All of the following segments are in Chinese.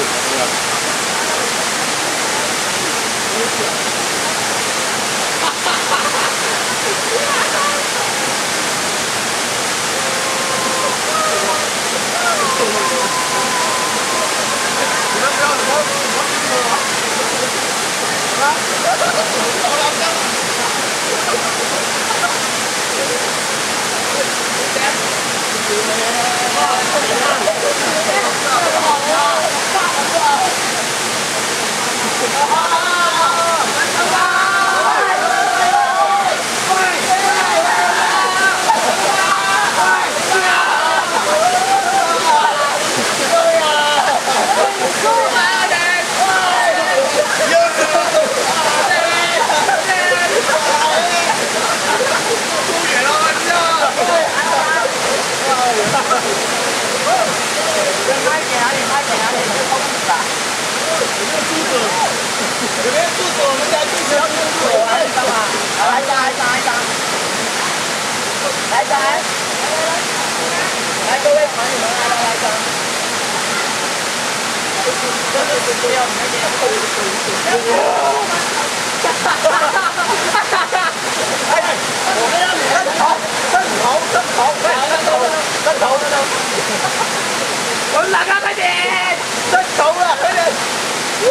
tiền mọi người Yeah. 来，各位朋友，来来来，来。就是不。们来，来，来投，来投，来投，来投，点？在投了，兄弟。呜！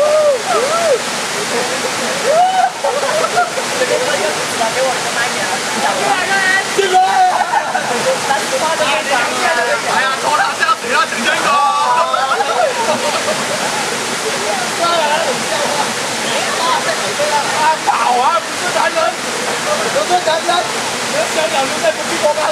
哈哈哈哈！给我们打一下，掌声。跑啊不是男人。不是男人？你要想养猪再不去做大哥